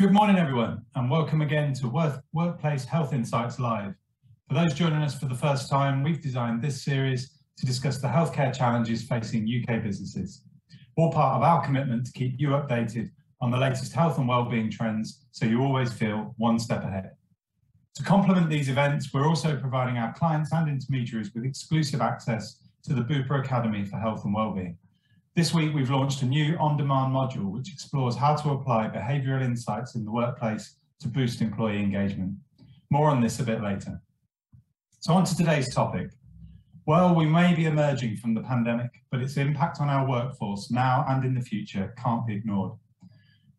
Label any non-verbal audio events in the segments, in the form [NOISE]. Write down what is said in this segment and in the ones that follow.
Good morning, everyone, and welcome again to Work Workplace Health Insights Live. For those joining us for the first time, we've designed this series to discuss the healthcare challenges facing UK businesses, all part of our commitment to keep you updated on the latest health and wellbeing trends so you always feel one step ahead. To complement these events, we're also providing our clients and intermediaries with exclusive access to the Bupa Academy for Health and Wellbeing. This week, we've launched a new on-demand module which explores how to apply behavioural insights in the workplace to boost employee engagement. More on this a bit later. So on to today's topic. Well, we may be emerging from the pandemic, but its impact on our workforce now and in the future can't be ignored.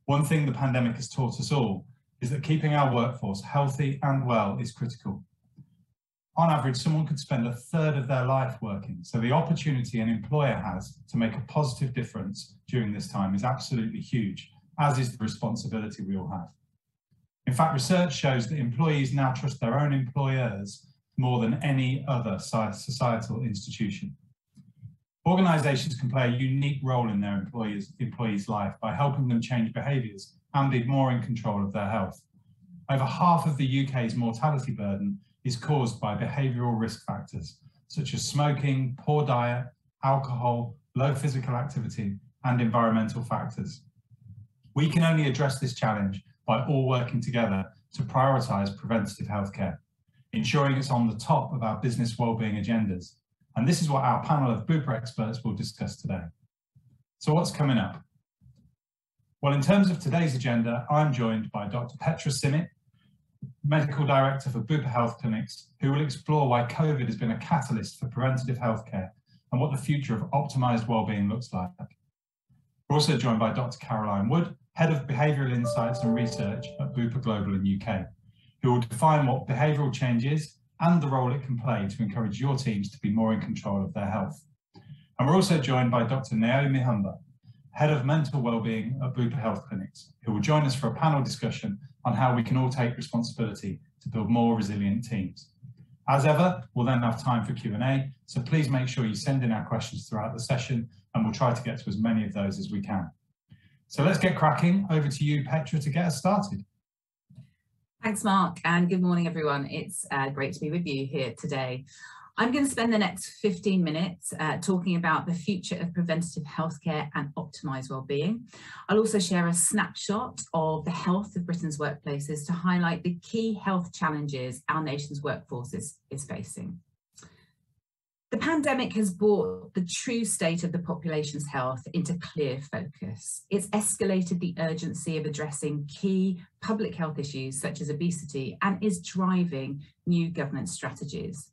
One thing the pandemic has taught us all is that keeping our workforce healthy and well is critical on average, someone could spend a third of their life working. So the opportunity an employer has to make a positive difference during this time is absolutely huge, as is the responsibility we all have. In fact, research shows that employees now trust their own employers more than any other societal institution. Organisations can play a unique role in their employees' employees' life by helping them change behaviours and be more in control of their health. Over half of the UK's mortality burden is caused by behavioral risk factors such as smoking, poor diet, alcohol, low physical activity, and environmental factors. We can only address this challenge by all working together to prioritise preventative healthcare, ensuring it's on the top of our business wellbeing agendas. And this is what our panel of Bupa experts will discuss today. So what's coming up? Well, in terms of today's agenda, I'm joined by Dr. Petra Simic, Medical Director for Bupa Health Clinics, who will explore why COVID has been a catalyst for preventative healthcare and what the future of optimised wellbeing looks like. We're also joined by Dr. Caroline Wood, Head of Behavioural Insights and Research at Bupa Global in UK, who will define what behavioural change is and the role it can play to encourage your teams to be more in control of their health. And we're also joined by Dr. Naomi Humber, Head of Mental Wellbeing at Bupa Health Clinics, who will join us for a panel discussion on how we can all take responsibility to build more resilient teams. As ever, we'll then have time for Q&A, so please make sure you send in our questions throughout the session and we'll try to get to as many of those as we can. So let's get cracking. Over to you, Petra, to get us started. Thanks, Mark, and good morning, everyone. It's uh, great to be with you here today. I'm going to spend the next 15 minutes uh, talking about the future of preventative healthcare and optimised wellbeing. I'll also share a snapshot of the health of Britain's workplaces to highlight the key health challenges our nation's workforce is, is facing. The pandemic has brought the true state of the population's health into clear focus. It's escalated the urgency of addressing key public health issues such as obesity and is driving new government strategies.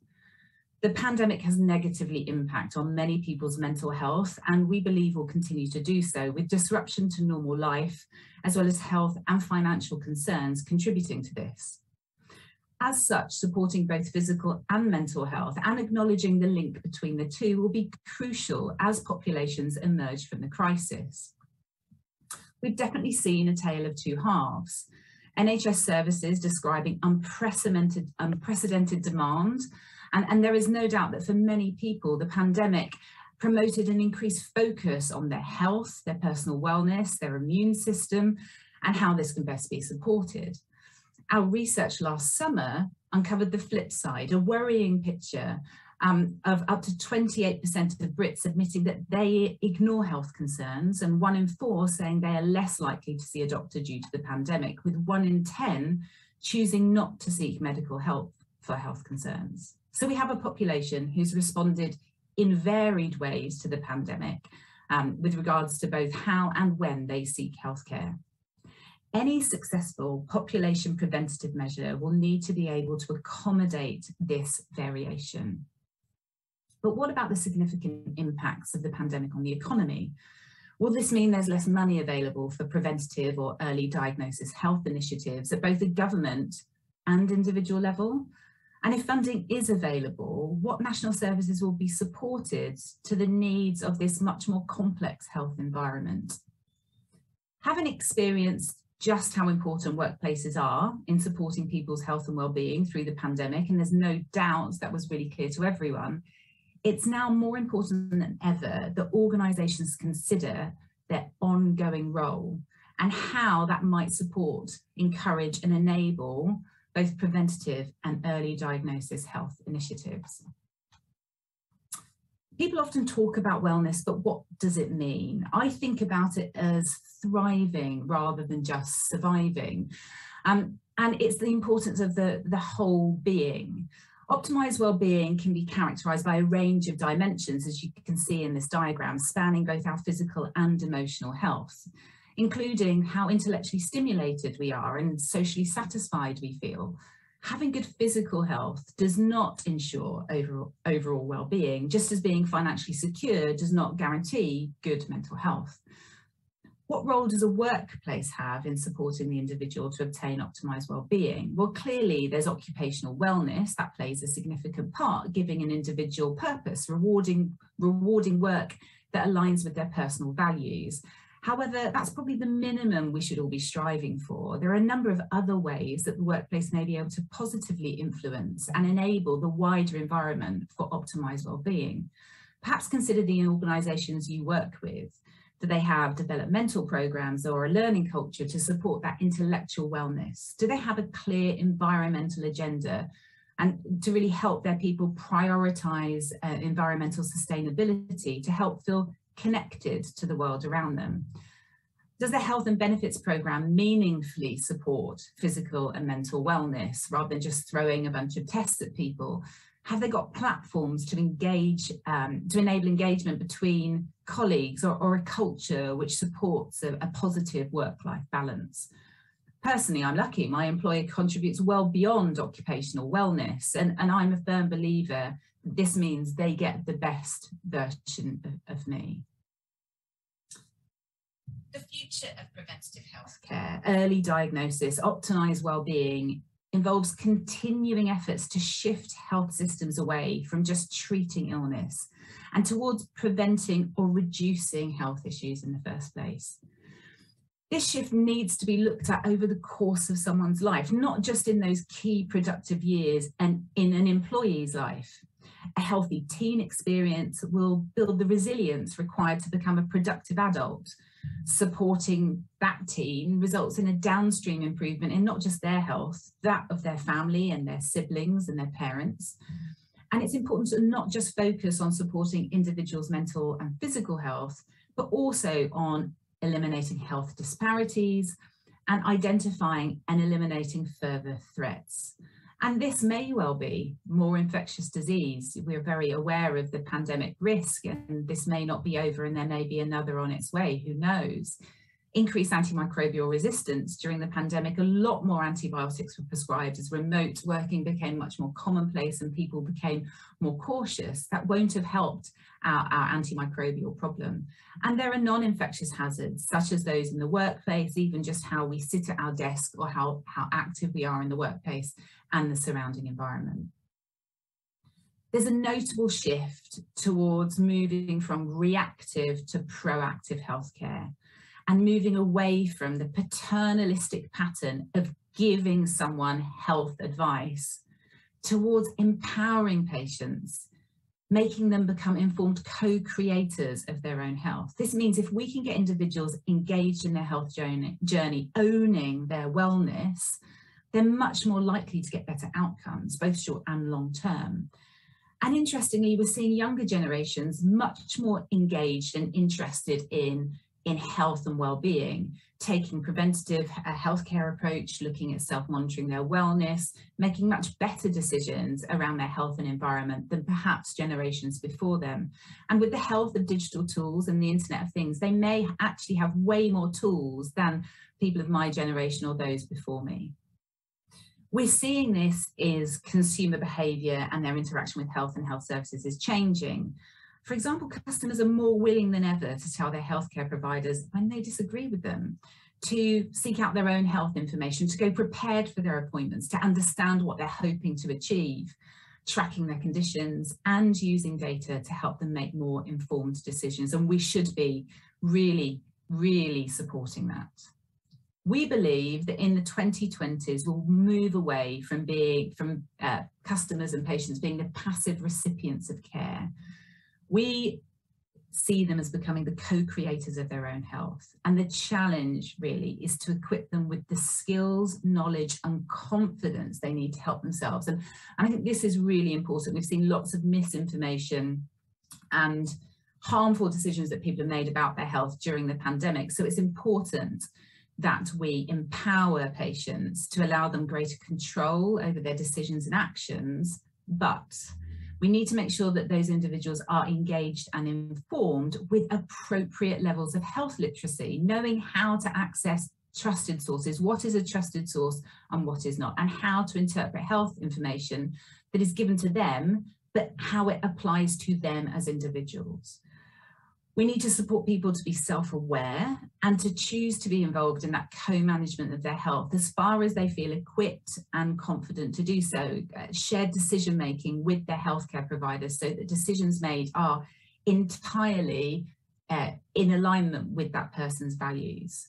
The pandemic has negatively impact on many people's mental health and we believe will continue to do so with disruption to normal life as well as health and financial concerns contributing to this. As such, supporting both physical and mental health and acknowledging the link between the two will be crucial as populations emerge from the crisis. We've definitely seen a tale of two halves. NHS services describing unprecedented, unprecedented demand and, and there is no doubt that for many people, the pandemic promoted an increased focus on their health, their personal wellness, their immune system, and how this can best be supported. Our research last summer uncovered the flip side, a worrying picture um, of up to 28% of Brits admitting that they ignore health concerns and one in four saying they are less likely to see a doctor due to the pandemic, with one in 10 choosing not to seek medical help for health concerns. So we have a population who's responded in varied ways to the pandemic um, with regards to both how and when they seek healthcare. Any successful population preventative measure will need to be able to accommodate this variation. But what about the significant impacts of the pandemic on the economy? Will this mean there's less money available for preventative or early diagnosis health initiatives at both the government and individual level? And if funding is available, what national services will be supported to the needs of this much more complex health environment? Having experienced just how important workplaces are in supporting people's health and well-being through the pandemic, and there's no doubt that was really clear to everyone, it's now more important than ever that organisations consider their ongoing role and how that might support, encourage and enable both preventative and early diagnosis health initiatives. People often talk about wellness, but what does it mean? I think about it as thriving rather than just surviving. Um, and it's the importance of the, the whole being. Optimized well-being can be characterized by a range of dimensions, as you can see in this diagram, spanning both our physical and emotional health, including how intellectually stimulated we are and socially satisfied we feel. Having good physical health does not ensure overall, overall well-being, just as being financially secure does not guarantee good mental health. What role does a workplace have in supporting the individual to obtain optimised well-being? Well, clearly there's occupational wellness that plays a significant part, giving an individual purpose, rewarding, rewarding work that aligns with their personal values. However, that's probably the minimum we should all be striving for. There are a number of other ways that the workplace may be able to positively influence and enable the wider environment for optimised well-being. Perhaps consider the organisations you work with. Do they have developmental programs or a learning culture to support that intellectual wellness? Do they have a clear environmental agenda and to really help their people prioritize uh, environmental sustainability to help feel connected to the world around them? Does the health and benefits program meaningfully support physical and mental wellness rather than just throwing a bunch of tests at people? Have they got platforms to engage, um, to enable engagement between colleagues or, or a culture which supports a, a positive work-life balance? Personally, I'm lucky. My employer contributes well beyond occupational wellness, and, and I'm a firm believer this means they get the best version of, of me. The future of preventative healthcare, early diagnosis, optimised well-being involves continuing efforts to shift health systems away from just treating illness and towards preventing or reducing health issues in the first place. This shift needs to be looked at over the course of someone's life, not just in those key productive years and in an employee's life. A healthy teen experience will build the resilience required to become a productive adult supporting that teen results in a downstream improvement in not just their health, that of their family and their siblings and their parents. And it's important to not just focus on supporting individuals' mental and physical health, but also on eliminating health disparities and identifying and eliminating further threats. And this may well be more infectious disease. We're very aware of the pandemic risk and this may not be over and there may be another on its way, who knows. Increased antimicrobial resistance during the pandemic, a lot more antibiotics were prescribed as remote working became much more commonplace and people became more cautious. That won't have helped our, our antimicrobial problem. And there are non-infectious hazards, such as those in the workplace, even just how we sit at our desk or how, how active we are in the workplace and the surrounding environment. There's a notable shift towards moving from reactive to proactive healthcare and moving away from the paternalistic pattern of giving someone health advice towards empowering patients, making them become informed co-creators of their own health. This means if we can get individuals engaged in their health journey, journey owning their wellness, they're much more likely to get better outcomes, both short and long term. And interestingly, we're seeing younger generations much more engaged and interested in, in health and well-being, taking preventative uh, healthcare approach, looking at self-monitoring their wellness, making much better decisions around their health and environment than perhaps generations before them. And with the health of digital tools and the Internet of Things, they may actually have way more tools than people of my generation or those before me. We're seeing this is consumer behaviour and their interaction with health and health services is changing. For example, customers are more willing than ever to tell their healthcare providers when they disagree with them, to seek out their own health information, to go prepared for their appointments, to understand what they're hoping to achieve, tracking their conditions and using data to help them make more informed decisions. And we should be really, really supporting that. We believe that in the 2020s, we'll move away from being from uh, customers and patients being the passive recipients of care. We see them as becoming the co-creators of their own health. And the challenge really is to equip them with the skills, knowledge and confidence they need to help themselves. And, and I think this is really important. We've seen lots of misinformation and harmful decisions that people have made about their health during the pandemic. So it's important that we empower patients to allow them greater control over their decisions and actions, but we need to make sure that those individuals are engaged and informed with appropriate levels of health literacy, knowing how to access trusted sources, what is a trusted source and what is not, and how to interpret health information that is given to them, but how it applies to them as individuals. We need to support people to be self-aware and to choose to be involved in that co-management of their health as far as they feel equipped and confident to do so. Uh, shared decision making with their healthcare providers so that decisions made are entirely uh, in alignment with that person's values.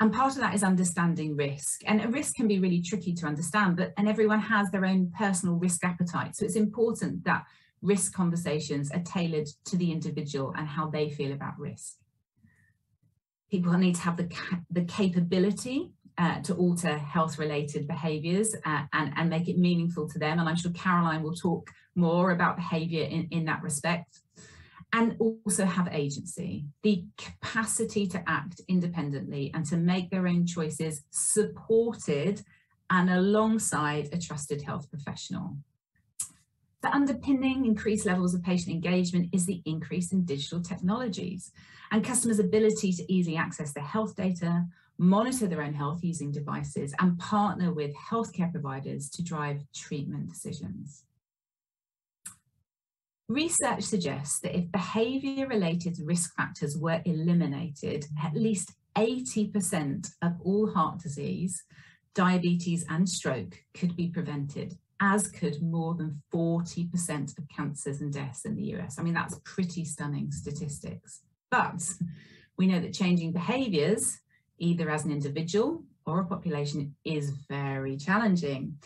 And part of that is understanding risk. And a risk can be really tricky to understand, but and everyone has their own personal risk appetite. So it's important that risk conversations are tailored to the individual and how they feel about risk. People need to have the, the capability uh, to alter health related behaviours uh, and, and make it meaningful to them. And I'm sure Caroline will talk more about behaviour in, in that respect. And also have agency, the capacity to act independently and to make their own choices supported and alongside a trusted health professional. The underpinning increased levels of patient engagement is the increase in digital technologies and customers' ability to easily access their health data, monitor their own health using devices and partner with healthcare providers to drive treatment decisions. Research suggests that if behaviour related risk factors were eliminated, at least 80% of all heart disease, diabetes and stroke could be prevented as could more than 40% of cancers and deaths in the US. I mean, that's pretty stunning statistics. But we know that changing behaviours, either as an individual or a population, is very challenging.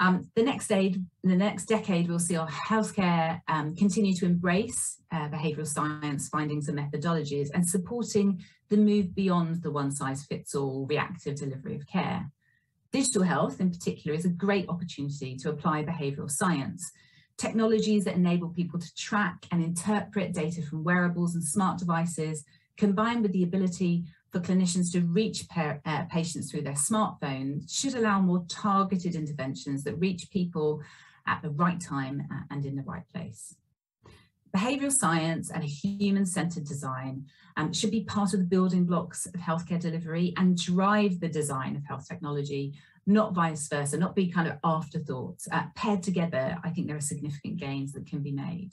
Um, the next aid, the next decade, we'll see our healthcare um, continue to embrace uh, behavioural science findings and methodologies and supporting the move beyond the one-size-fits-all reactive delivery of care. Digital health in particular is a great opportunity to apply behavioural science. Technologies that enable people to track and interpret data from wearables and smart devices, combined with the ability for clinicians to reach uh, patients through their smartphones, should allow more targeted interventions that reach people at the right time uh, and in the right place. Behavioural science and human-centred design um, should be part of the building blocks of healthcare delivery and drive the design of health technology, not vice versa, not be kind of afterthoughts. Uh, paired together, I think there are significant gains that can be made.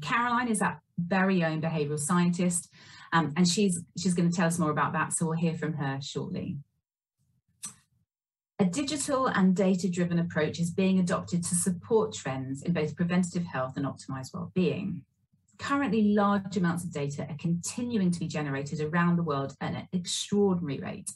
Caroline is our very own behavioural scientist, um, and she's, she's going to tell us more about that, so we'll hear from her shortly. A digital and data-driven approach is being adopted to support trends in both preventative health and optimised well-being. Currently, large amounts of data are continuing to be generated around the world at an extraordinary rate,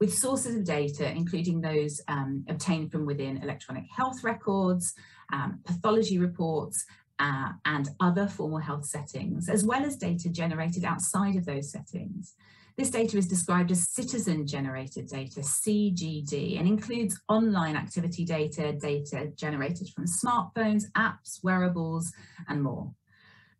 with sources of data including those um, obtained from within electronic health records, um, pathology reports, uh, and other formal health settings, as well as data generated outside of those settings. This data is described as citizen-generated data, CGD, and includes online activity data, data generated from smartphones, apps, wearables, and more.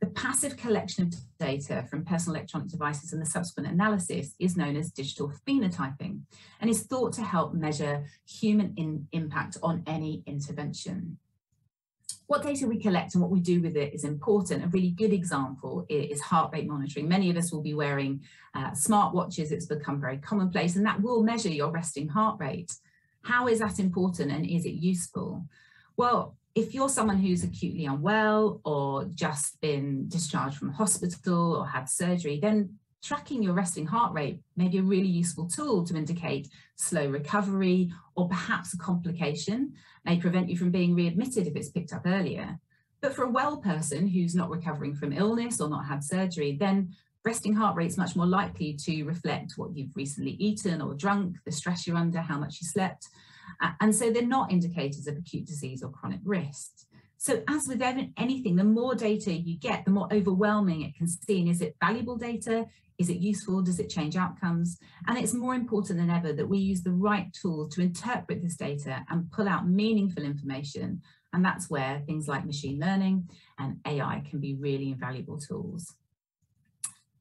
The passive collection of data from personal electronic devices and the subsequent analysis is known as digital phenotyping and is thought to help measure human in impact on any intervention what data we collect and what we do with it is important. A really good example is heart rate monitoring. Many of us will be wearing uh, smart watches. It's become very commonplace and that will measure your resting heart rate. How is that important and is it useful? Well, if you're someone who's acutely unwell or just been discharged from hospital or had surgery, then tracking your resting heart rate may be a really useful tool to indicate slow recovery or perhaps a complication may prevent you from being readmitted if it's picked up earlier. But for a well person who's not recovering from illness or not had surgery, then resting heart rate is much more likely to reflect what you've recently eaten or drunk, the stress you're under, how much you slept. and so they're not indicators of acute disease or chronic risk. So as with anything, the more data you get, the more overwhelming it can seem. Is it valuable data? Is it useful? Does it change outcomes? And it's more important than ever that we use the right tools to interpret this data and pull out meaningful information. And that's where things like machine learning and AI can be really invaluable tools.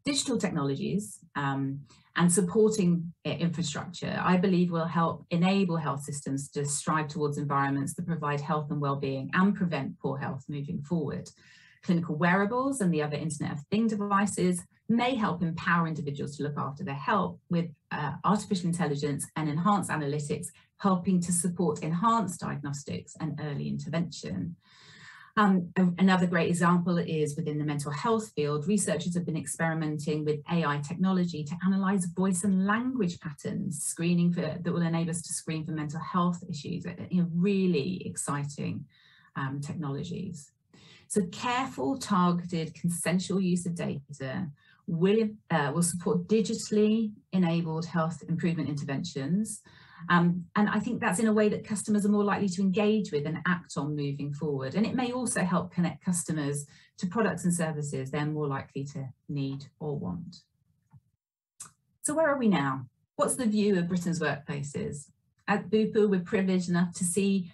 Digital technologies um, and supporting infrastructure, I believe will help enable health systems to strive towards environments that provide health and well-being and prevent poor health moving forward. Clinical wearables and the other Internet of Thing devices may help empower individuals to look after their health with uh, artificial intelligence and enhanced analytics, helping to support enhanced diagnostics and early intervention. Um, another great example is within the mental health field, researchers have been experimenting with AI technology to analyze voice and language patterns, screening for that will enable us to screen for mental health issues, you know, really exciting um, technologies. So careful, targeted, consensual use of data will, uh, will support digitally enabled health improvement interventions. Um, and I think that's in a way that customers are more likely to engage with and act on moving forward. And it may also help connect customers to products and services they're more likely to need or want. So where are we now? What's the view of Britain's workplaces? At Bupa, we're privileged enough to see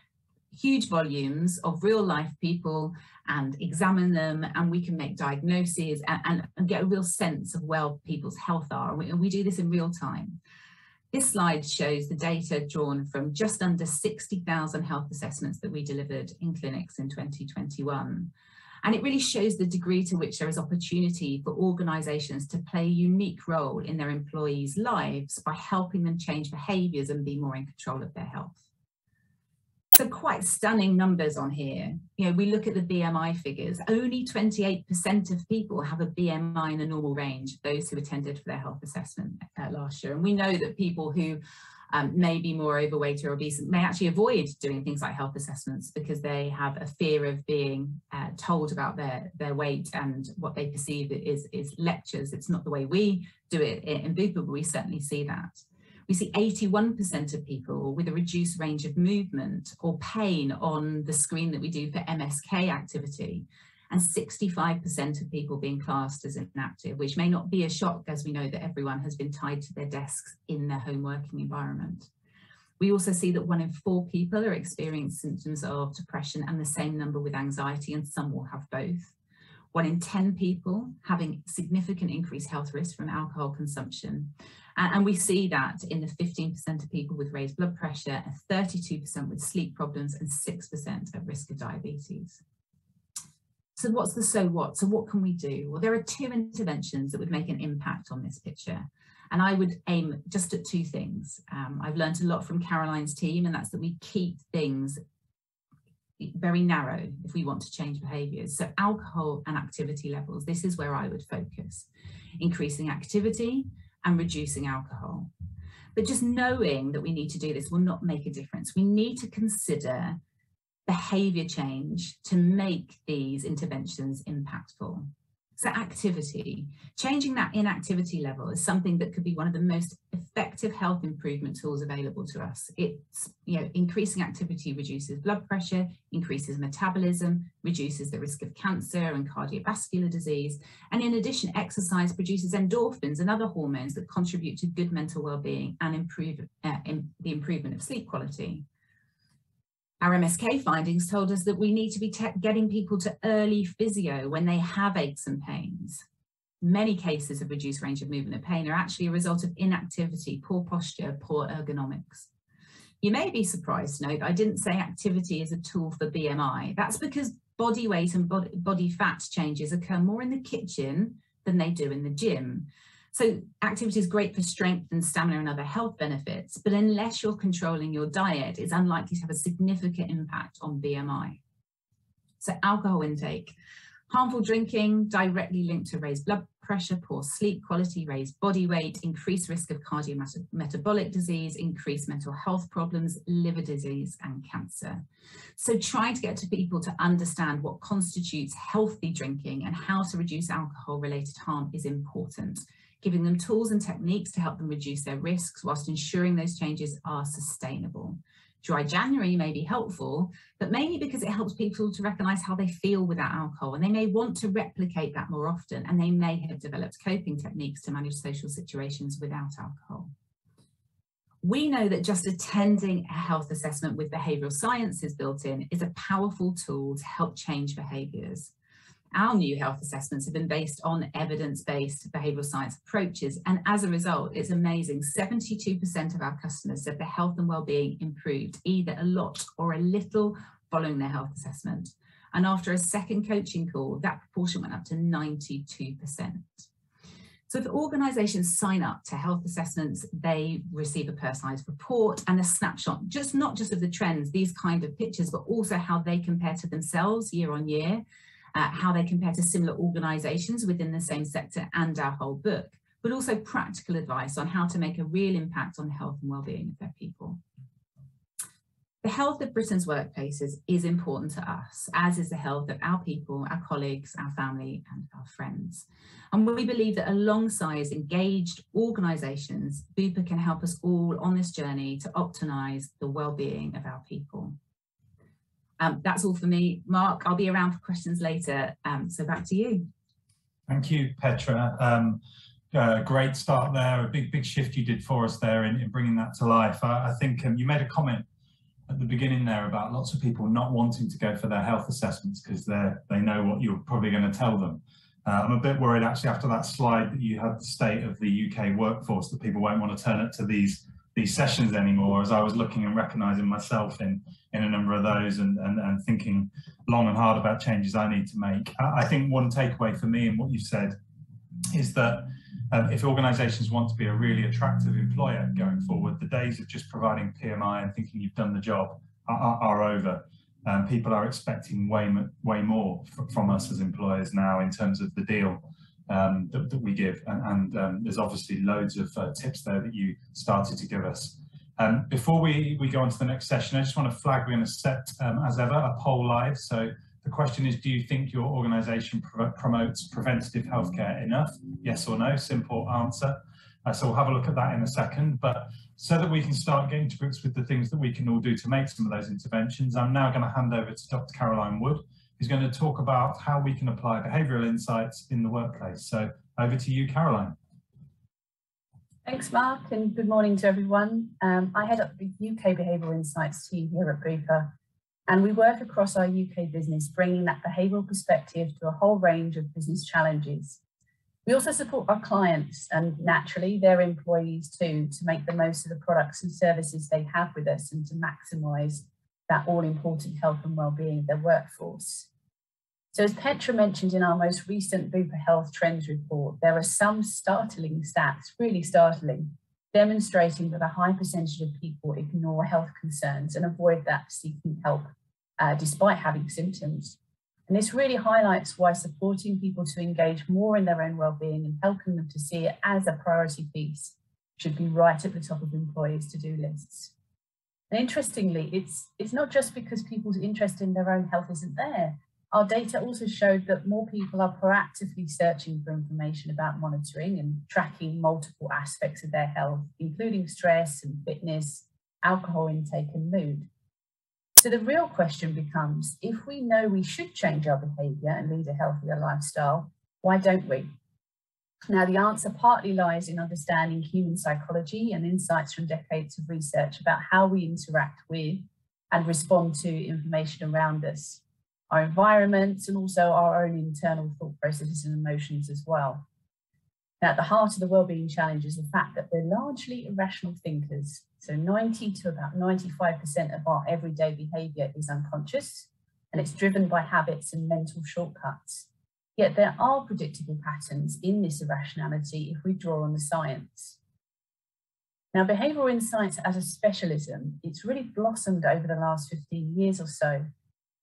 huge volumes of real life people and examine them and we can make diagnoses and, and, get a real sense of where people's health are. We, we do this in real time. This slide shows the data drawn from just under 60,000 health assessments that we delivered in clinics in 2021. And it really shows the degree to which there is opportunity for organisations to play a unique role in their employees' lives by helping them change behaviours and be more in control of their health some quite stunning numbers on here. You know, we look at the BMI figures. Only 28% of people have a BMI in the normal range, those who attended for their health assessment uh, last year. And we know that people who um, may be more overweight or obese may actually avoid doing things like health assessments because they have a fear of being uh, told about their, their weight and what they perceive is, is lectures. It's not the way we do it in Bupa, but we certainly see that. We see 81% of people with a reduced range of movement or pain on the screen that we do for MSK activity, and 65% of people being classed as inactive, which may not be a shock as we know that everyone has been tied to their desks in their home working environment. We also see that one in four people are experiencing symptoms of depression and the same number with anxiety, and some will have both. One in 10 people having significant increased health risk from alcohol consumption, and, we see that in the 15% of people with raised blood pressure, 32% with sleep problems, and 6% at risk of diabetes. So what's the so what? So what can we do? Well, there are two interventions that would make an impact on this picture. And I would aim just at two things. Um, I've learned a lot from Caroline's team, and that's that we keep things very narrow if we want to change behaviours. So alcohol and activity levels, this is where I would focus. Increasing activity, and reducing alcohol. But just knowing that we need to do this will not make a difference. We need to consider behavior change to make these interventions impactful. So activity, changing that inactivity level is something that could be one of the most effective health improvement tools available to us. It's, you know, increasing activity reduces blood pressure, increases metabolism, reduces the risk of cancer and cardiovascular disease. And in addition, exercise produces endorphins and other hormones that contribute to good mental well-being and improve uh, the improvement of sleep quality. Our MSK findings told us that we need to be getting people to early physio when they have aches and pains. Many cases of reduced range of movement and pain are actually a result of inactivity, poor posture, poor ergonomics. You may be surprised to know that I didn't say activity is a tool for BMI. That's because body weight and body, body fat changes occur more in the kitchen than they do in the gym. So activity is great for strength and stamina and other health benefits, but unless you're controlling your diet, it's unlikely to have a significant impact on BMI. So alcohol intake, harmful drinking directly linked to raised blood pressure, poor sleep quality, raised body weight, increased risk of cardiometabolic disease, increased mental health problems, liver disease and cancer. So trying to get to people to understand what constitutes healthy drinking and how to reduce alcohol related harm is important giving them tools and techniques to help them reduce their risks whilst ensuring those changes are sustainable. Dry January may be helpful, but mainly because it helps people to recognize how they feel without alcohol and they may want to replicate that more often and they may have developed coping techniques to manage social situations without alcohol. We know that just attending a health assessment with behavioural sciences built in is a powerful tool to help change behaviours. Our new health assessments have been based on evidence-based behavioural science approaches and as a result, it's amazing, 72% of our customers said their health and well-being improved either a lot or a little following their health assessment. And after a second coaching call, that proportion went up to 92%. So if organisations sign up to health assessments, they receive a personalised report and a snapshot, just not just of the trends, these kind of pictures, but also how they compare to themselves year on year, uh, how they compare to similar organisations within the same sector and our whole book, but also practical advice on how to make a real impact on the health and well-being of their people. The health of Britain's workplaces is important to us, as is the health of our people, our colleagues, our family and our friends. And we believe that alongside engaged organisations, Bupa can help us all on this journey to optimise the well-being of our people. Um, that's all for me. Mark, I'll be around for questions later. Um, so back to you. Thank you, Petra. Um, uh, great start there, a big, big shift you did for us there in, in bringing that to life. I, I think um, you made a comment at the beginning there about lots of people not wanting to go for their health assessments because they they know what you're probably going to tell them. Uh, I'm a bit worried actually after that slide that you had the state of the UK workforce that people won't want to turn up to these these sessions anymore as I was looking and recognizing myself in in a number of those and, and, and thinking long and hard about changes I need to make. I, I think one takeaway for me and what you've said is that um, if organisations want to be a really attractive employer going forward, the days of just providing PMI and thinking you've done the job are, are, are over. Um, people are expecting way way more from us as employers now in terms of the deal um, that, that, we give, and, and um, there's obviously loads of uh, tips there that you started to give us. Um, before we, we go on to the next session, I just want to flag we're going to set, um, as ever, a poll live. So the question is, do you think your organisation promotes preventative healthcare enough? Yes or no, simple answer. Uh, so we'll have a look at that in a second. But so that we can start getting to grips with the things that we can all do to make some of those interventions, I'm now going to hand over to Dr. Caroline Wood, who's going to talk about how we can apply behavioural insights in the workplace. So over to you, Caroline. Thanks, Mark, and good morning to everyone. Um, I head up the UK Behavioural Insights team here at Bupa, and we work across our UK business, bringing that behavioural perspective to a whole range of business challenges. We also support our clients and naturally their employees too to make the most of the products and services they have with us and to maximise that all important health and well-being of their workforce. So as Petra mentioned in our most recent Bupa Health Trends report, there are some startling stats, really startling, demonstrating that a high percentage of people ignore health concerns and avoid that seeking help uh, despite having symptoms. And this really highlights why supporting people to engage more in their own well-being and helping them to see it as a priority piece should be right at the top of employees' to-do lists. And interestingly, it's, it's not just because people's interest in their own health isn't there. Our data also showed that more people are proactively searching for information about monitoring and tracking multiple aspects of their health, including stress and fitness, alcohol intake and mood. So the real question becomes, if we know we should change our behaviour and lead a healthier lifestyle, why don't we? Now, the answer partly lies in understanding human psychology and insights from decades of research about how we interact with and respond to information around us, our environments, and also our own internal thought processes and emotions as well. Now, at the heart of the wellbeing challenge is the fact that we're largely irrational thinkers. So 90 to about 95% of our everyday behavior is unconscious and it's driven by habits and mental shortcuts. Yet there are predictable patterns in this irrationality if we draw on the science. Now, behavioural insights as a specialism, it's really blossomed over the last 15 years or so,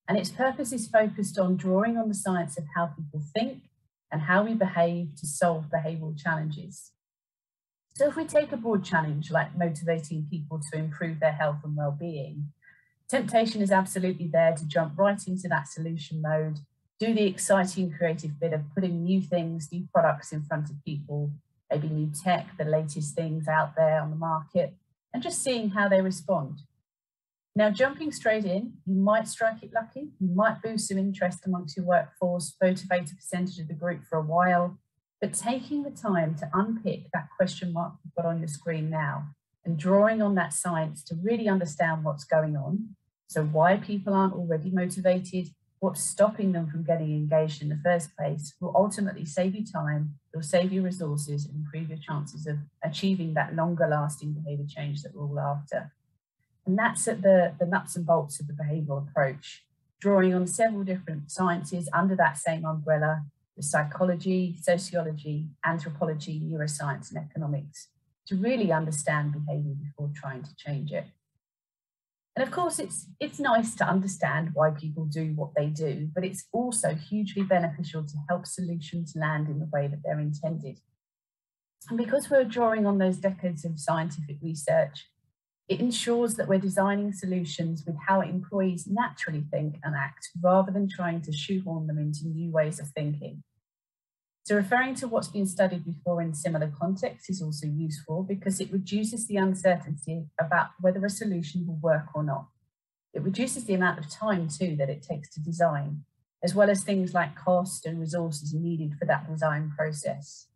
and its purpose is focused on drawing on the science of how people think and how we behave to solve behavioural challenges. So if we take a broad challenge like motivating people to improve their health and well-being, temptation is absolutely there to jump right into that solution mode, do the exciting creative bit of putting new things, new products in front of people, maybe new tech, the latest things out there on the market, and just seeing how they respond. Now, jumping straight in, you might strike it lucky, you might boost some interest amongst your workforce, motivate a percentage of the group for a while, but taking the time to unpick that question mark you've got on your screen now and drawing on that science to really understand what's going on. So why people aren't already motivated, what's stopping them from getting engaged in the first place will ultimately save you time, it'll save you resources and improve your chances of achieving that longer lasting behavior change that we're all after. And that's at the, the nuts and bolts of the behavioral approach, drawing on several different sciences under that same umbrella, the psychology, sociology, anthropology, neuroscience, and economics, to really understand behavior before trying to change it. And of course, it's, it's nice to understand why people do what they do, but it's also hugely beneficial to help solutions land in the way that they're intended. And because we're drawing on those decades of scientific research, it ensures that we're designing solutions with how employees naturally think and act rather than trying to shoehorn them into new ways of thinking. So referring to what's been studied before in similar contexts is also useful because it reduces the uncertainty about whether a solution will work or not. It reduces the amount of time too that it takes to design, as well as things like cost and resources needed for that design process.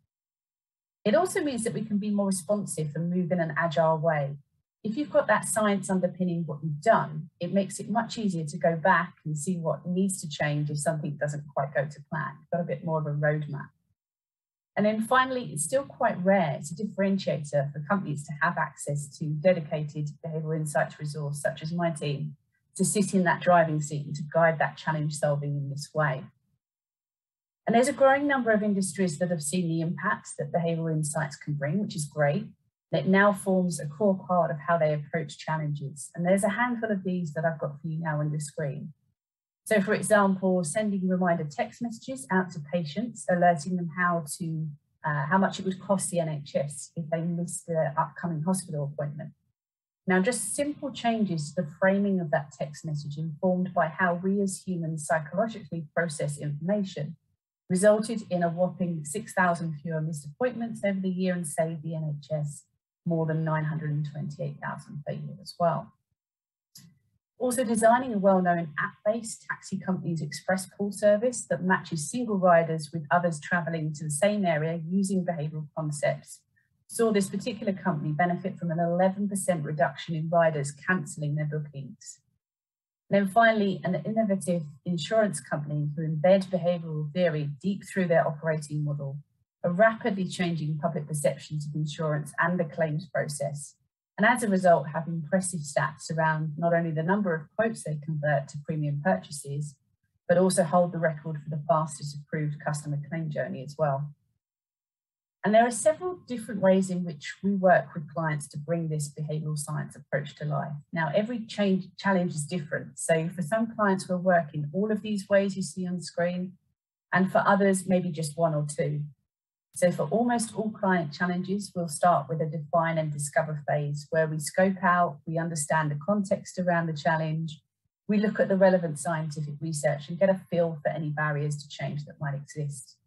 It also means that we can be more responsive and move in an agile way, if you've got that science underpinning what you've done, it makes it much easier to go back and see what needs to change if something doesn't quite go to plan. You've got a bit more of a roadmap. And then finally, it's still quite rare. It's a differentiator for companies to have access to dedicated behavioral insights resource, such as my team, to sit in that driving seat and to guide that challenge solving in this way. And there's a growing number of industries that have seen the impacts that behavioral insights can bring, which is great. It now forms a core part of how they approach challenges. And there's a handful of these that I've got for you now on the screen. So for example, sending reminder text messages out to patients, alerting them how to uh, how much it would cost the NHS if they missed their upcoming hospital appointment. Now, just simple changes to the framing of that text message informed by how we as humans psychologically process information resulted in a whopping 6,000 fewer missed appointments over the year and saved the NHS more than 928,000 per year as well. Also designing a well-known app-based taxi company's Express Pool service that matches single riders with others traveling to the same area using behavioral concepts saw this particular company benefit from an 11% reduction in riders cancelling their bookings. And then finally, an innovative insurance company who embed behavioral theory deep through their operating model a rapidly changing public perceptions of insurance and the claims process. And as a result, have impressive stats around not only the number of quotes they convert to premium purchases, but also hold the record for the fastest approved customer claim journey as well. And there are several different ways in which we work with clients to bring this behavioral science approach to life. Now, every change, challenge is different. So for some clients, we'll work in all of these ways you see on screen, and for others, maybe just one or two. So for almost all client challenges, we'll start with a define and discover phase where we scope out, we understand the context around the challenge, we look at the relevant scientific research and get a feel for any barriers to change that might exist.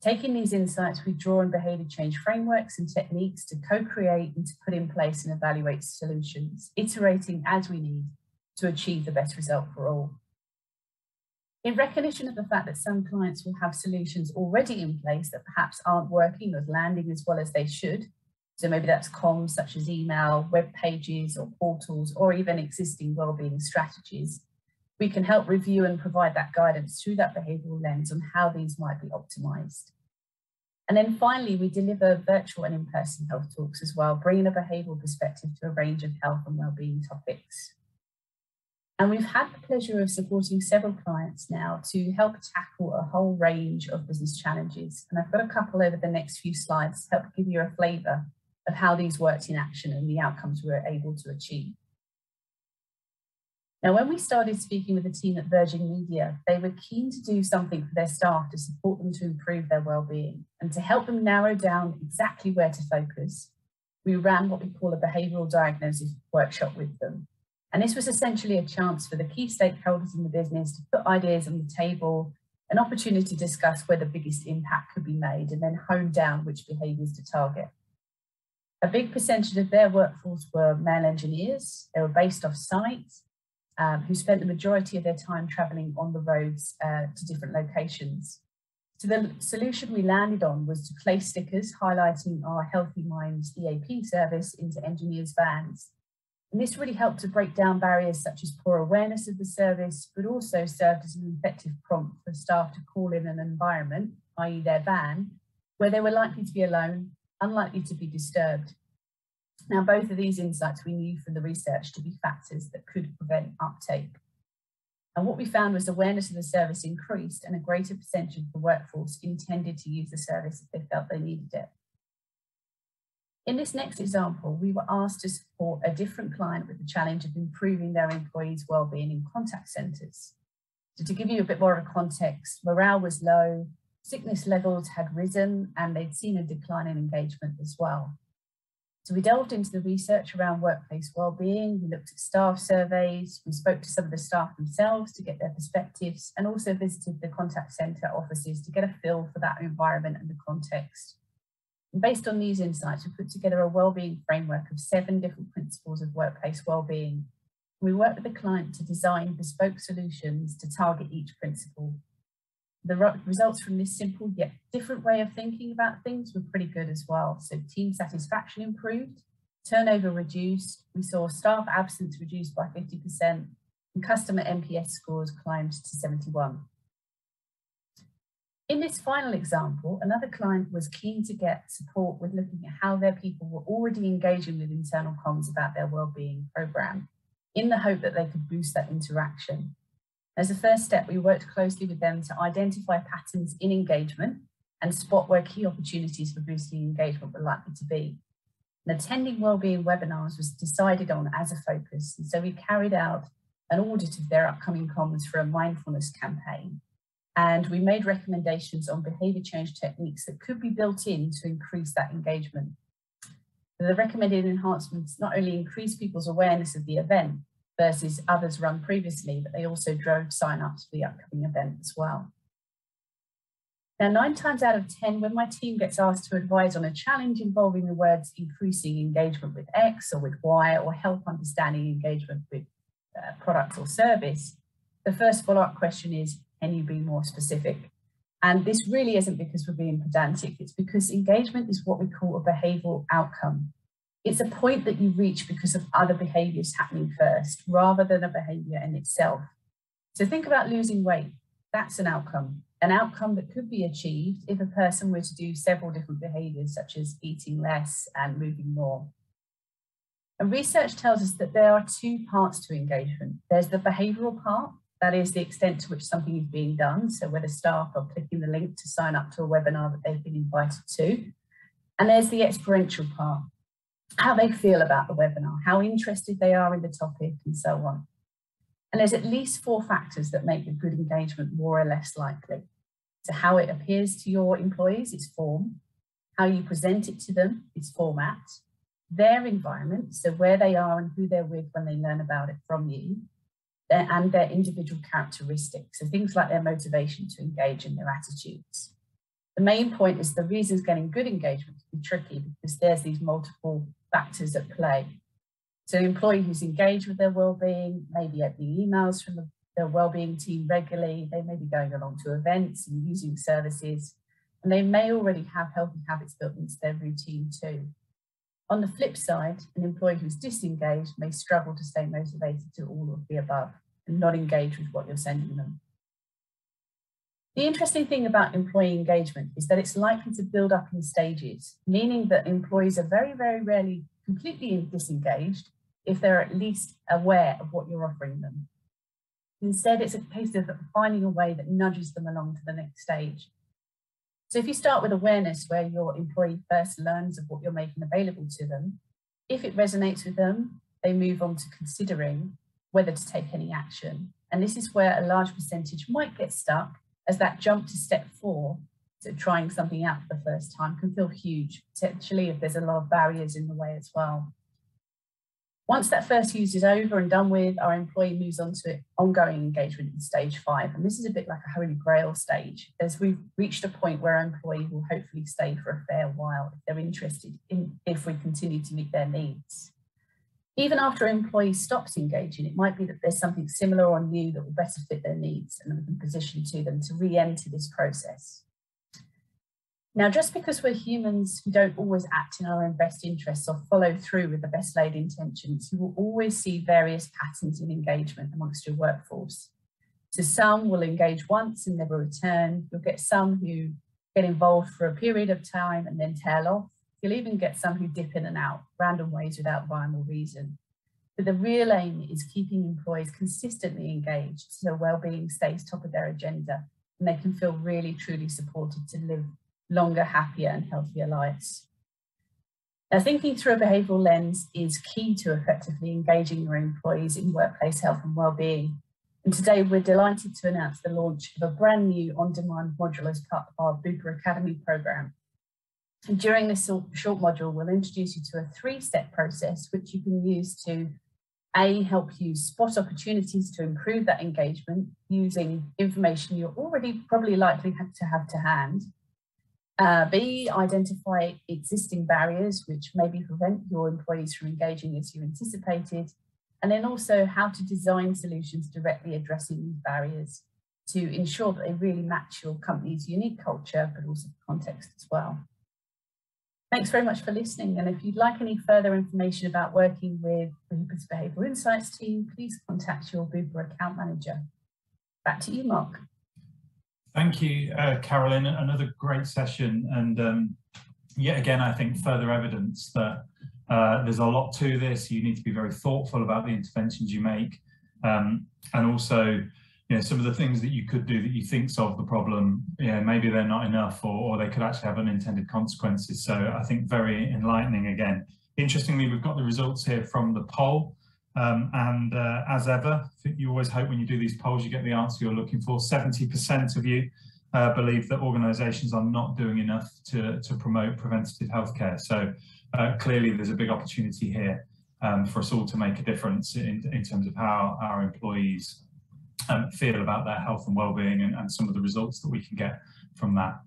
Taking these insights, we draw on behavior change frameworks and techniques to co-create and to put in place and evaluate solutions, iterating as we need to achieve the best result for all. In recognition of the fact that some clients will have solutions already in place that perhaps aren't working or landing as well as they should, so maybe that's comms such as email, web pages or portals, or even existing wellbeing strategies, we can help review and provide that guidance through that behavioural lens on how these might be optimised. And then finally, we deliver virtual and in-person health talks as well, bringing a behavioural perspective to a range of health and wellbeing topics. And we've had the pleasure of supporting several clients now to help tackle a whole range of business challenges. And I've got a couple over the next few slides to help give you a flavour of how these worked in action and the outcomes we were able to achieve. Now, when we started speaking with the team at Virgin Media, they were keen to do something for their staff to support them to improve their well-being and to help them narrow down exactly where to focus. We ran what we call a behavioural diagnosis workshop with them. And this was essentially a chance for the key stakeholders in the business to put ideas on the table, an opportunity to discuss where the biggest impact could be made, and then hone down which behaviours to target. A big percentage of their workforce were male engineers. They were based off site, um, who spent the majority of their time traveling on the roads uh, to different locations. So the solution we landed on was to place stickers highlighting our Healthy Minds EAP service into engineers' vans. And this really helped to break down barriers such as poor awareness of the service, but also served as an effective prompt for staff to call in an environment, i.e. their van, where they were likely to be alone unlikely to be disturbed. Now, both of these insights we knew from the research to be factors that could prevent uptake. And what we found was awareness of the service increased and a greater percentage of the workforce intended to use the service if they felt they needed it. In this next example, we were asked to support a different client with the challenge of improving their employees' well-being in contact centres. So to give you a bit more of a context, morale was low, sickness levels had risen and they'd seen a decline in engagement as well. So we delved into the research around workplace wellbeing, we looked at staff surveys, we spoke to some of the staff themselves to get their perspectives and also visited the contact centre offices to get a feel for that environment and the context. Based on these insights, we put together a wellbeing framework of seven different principles of workplace wellbeing. We worked with the client to design bespoke solutions to target each principle the results from this simple yet different way of thinking about things were pretty good as well. So team satisfaction improved, turnover reduced, we saw staff absence reduced by 50%, and customer NPS scores climbed to 71. In this final example, another client was keen to get support with looking at how their people were already engaging with internal comms about their wellbeing program in the hope that they could boost that interaction. As a first step, we worked closely with them to identify patterns in engagement and spot where key opportunities for boosting engagement were likely to be. And attending wellbeing webinars was decided on as a focus. And so we carried out an audit of their upcoming comms for a mindfulness campaign. And we made recommendations on behavior change techniques that could be built in to increase that engagement. The recommended enhancements not only increase people's awareness of the event, versus others run previously, but they also drove sign-ups for the upcoming event as well. Now, nine times out of 10, when my team gets asked to advise on a challenge involving the words increasing engagement with X or with Y or help understanding engagement with uh, or service, the first follow-up question is, can you be more specific? And this really isn't because we're being pedantic, it's because engagement is what we call a behavioural outcome. It's a point that you reach because of other behaviors happening first rather than a behavior in itself. So think about losing weight. That's an outcome, an outcome that could be achieved if a person were to do several different behaviors, such as eating less and moving more. And research tells us that there are two parts to engagement. There's the behavioral part, that is the extent to which something is being done. So whether staff are clicking the link to sign up to a webinar that they've been invited to. And there's the experiential part, how they feel about the webinar, how interested they are in the topic, and so on. And there's at least four factors that make a good engagement more or less likely. So how it appears to your employees, its form, how you present it to them, its format, their environment, so where they are and who they're with when they learn about it from you, and their individual characteristics, so things like their motivation to engage and their attitudes. The main point is the reasons getting good engagement can be tricky because there's these multiple factors at play. So an employee who's engaged with their well-being, maybe opening emails from the, their well-being team regularly, they may be going along to events and using services, and they may already have healthy habits built into their routine too. On the flip side, an employee who's disengaged may struggle to stay motivated to all of the above and not engage with what you're sending them. The interesting thing about employee engagement is that it's likely to build up in stages, meaning that employees are very, very rarely completely disengaged if they're at least aware of what you're offering them. Instead, it's a case of finding a way that nudges them along to the next stage. So if you start with awareness where your employee first learns of what you're making available to them, if it resonates with them, they move on to considering whether to take any action. And this is where a large percentage might get stuck as that jump to step four, to trying something out for the first time, can feel huge, potentially if there's a lot of barriers in the way as well. Once that first use is over and done with, our employee moves on to ongoing engagement in stage five. And this is a bit like a holy grail stage, as we've reached a point where our employee will hopefully stay for a fair while if they're interested in if we continue to meet their needs. Even after an employee stops engaging, it might be that there's something similar or new that will better fit their needs and we can position to them to re-enter this process. Now, just because we're humans who don't always act in our own best interests or follow through with the best laid intentions, you will always see various patterns in engagement amongst your workforce. So some will engage once and never return. You'll get some who get involved for a period of time and then tail off. You'll even get some who dip in and out, random ways without rhyme or reason. But the real aim is keeping employees consistently engaged so well-being stays top of their agenda and they can feel really truly supported to live longer, happier and healthier lives. Now, thinking through a behavioural lens is key to effectively engaging your employees in workplace health and well-being. And today we're delighted to announce the launch of a brand new on-demand module as part of our Bupa Academy programme. And during this short module, we'll introduce you to a three-step process which you can use to A, help you spot opportunities to improve that engagement using information you're already probably likely to have to hand, uh, B, identify existing barriers which maybe prevent your employees from engaging as you anticipated. And then also how to design solutions directly addressing these barriers to ensure that they really match your company's unique culture, but also context as well. Thanks very much for listening. And if you'd like any further information about working with the Bupa's Behavioural Insights team, please contact your Bupa account manager. Back to you, Mark. Thank you, uh, Caroline. Another great session. And um, yet again, I think further evidence that uh, there's a lot to this. You need to be very thoughtful about the interventions you make. Um, and also, you know, some of the things that you could do that you think solve the problem, know, maybe they're not enough or, or they could actually have unintended consequences. So I think very enlightening again. Interestingly, we've got the results here from the poll. Um, and uh, as ever, you always hope when you do these polls, you get the answer you're looking for. 70% of you uh, believe that organisations are not doing enough to, to promote preventative healthcare. So uh, clearly there's a big opportunity here um, for us all to make a difference in, in terms of how our employees um, feel about their health and well-being and, and some of the results that we can get from that.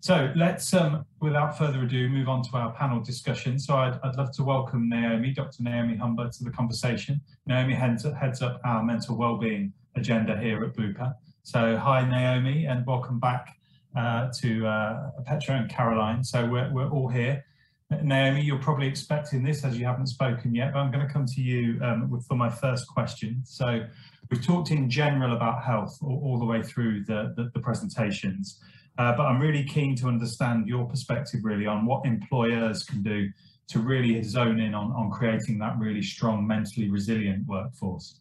So let's, um, without further ado, move on to our panel discussion. So I'd, I'd love to welcome Naomi, Dr. Naomi Humber to the conversation. Naomi heads, heads up our mental well-being agenda here at Bupa. So hi Naomi and welcome back uh, to uh, Petra and Caroline. So we're, we're all here. Naomi, you're probably expecting this as you haven't spoken yet, but I'm going to come to you um, for my first question. So we've talked in general about health all, all the way through the, the, the presentations. Uh, but I'm really keen to understand your perspective really on what employers can do to really zone in on, on creating that really strong, mentally resilient workforce.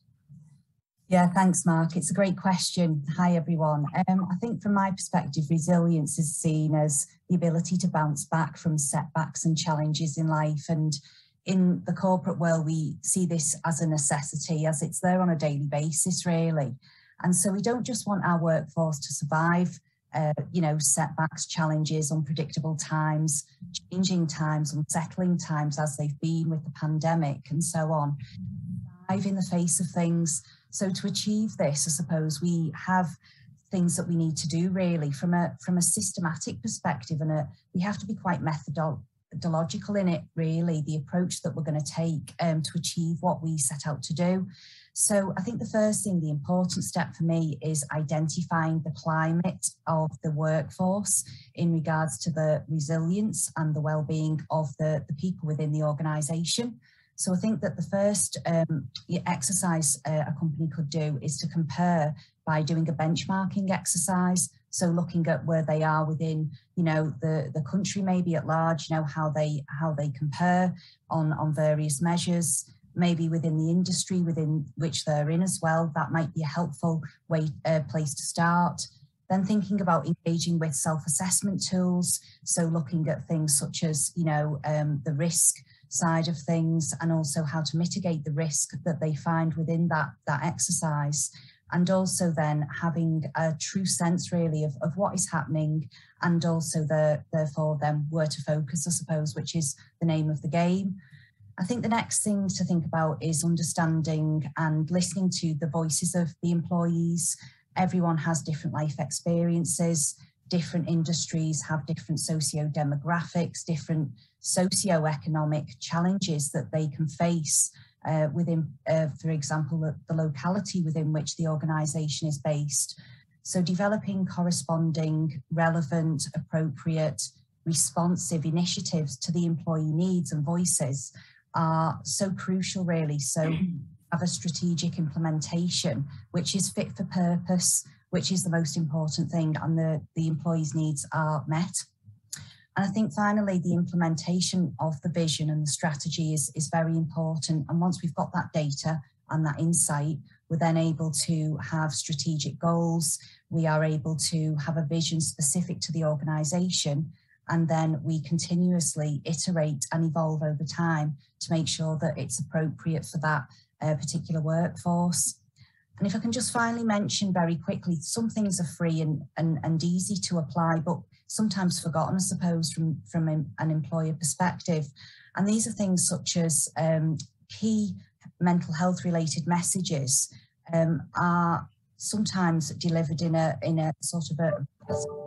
Yeah, thanks, Mark. It's a great question. Hi, everyone. Um, I think from my perspective, resilience is seen as the ability to bounce back from setbacks and challenges in life. And in the corporate world, we see this as a necessity, as it's there on a daily basis, really. And so we don't just want our workforce to survive, uh, you know, setbacks, challenges, unpredictable times, changing times, unsettling times as they've been with the pandemic and so on. Thrive in the face of things. So to achieve this, I suppose we have things that we need to do really from a from a systematic perspective and a, we have to be quite methodological in it really the approach that we're going to take um, to achieve what we set out to do so I think the first thing, the important step for me is identifying the climate of the workforce in regards to the resilience and the well-being of the, the people within the organisation. So I think that the first um, exercise uh, a company could do is to compare by doing a benchmarking exercise. So looking at where they are within, you know, the, the country maybe at large, you know, how they how they compare on, on various measures maybe within the industry within which they're in as well. That might be a helpful way uh, place to start. Then thinking about engaging with self-assessment tools, so looking at things such as you know um, the risk side of things and also how to mitigate the risk that they find within that that exercise. And also then having a true sense really of, of what is happening and also the therefore then where to focus I suppose which is the name of the game. I think the next thing to think about is understanding and listening to the voices of the employees. Everyone has different life experiences, different industries have different socio-demographics, different socio-economic challenges that they can face uh, within, uh, for example, the, the locality within which the organisation is based. So developing corresponding, relevant, appropriate, responsive initiatives to the employee needs and voices are so crucial really. So have a strategic implementation which is fit for purpose, which is the most important thing and the, the employees' needs are met. And I think finally, the implementation of the vision and the strategy is, is very important. And once we've got that data and that insight, we're then able to have strategic goals. We are able to have a vision specific to the organisation. And then we continuously iterate and evolve over time to make sure that it's appropriate for that uh, particular workforce. And if I can just finally mention very quickly, some things are free and, and, and easy to apply, but sometimes forgotten, I suppose, from, from an employer perspective. And these are things such as um, key mental health related messages um, are sometimes delivered in a in a sort of a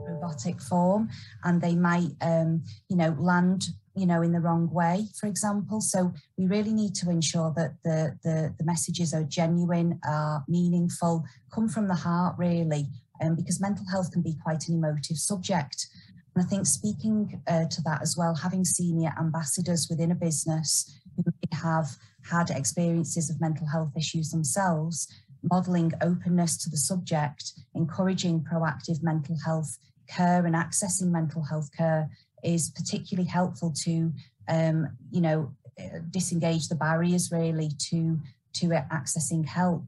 robotic form and they might um, you know land you know in the wrong way for example so we really need to ensure that the the, the messages are genuine are meaningful come from the heart really um, because mental health can be quite an emotive subject. And I think speaking uh, to that as well, having senior ambassadors within a business who have had experiences of mental health issues themselves, modelling openness to the subject, encouraging proactive mental health care and accessing mental health care is particularly helpful to, um, you know, uh, disengage the barriers really to to accessing help.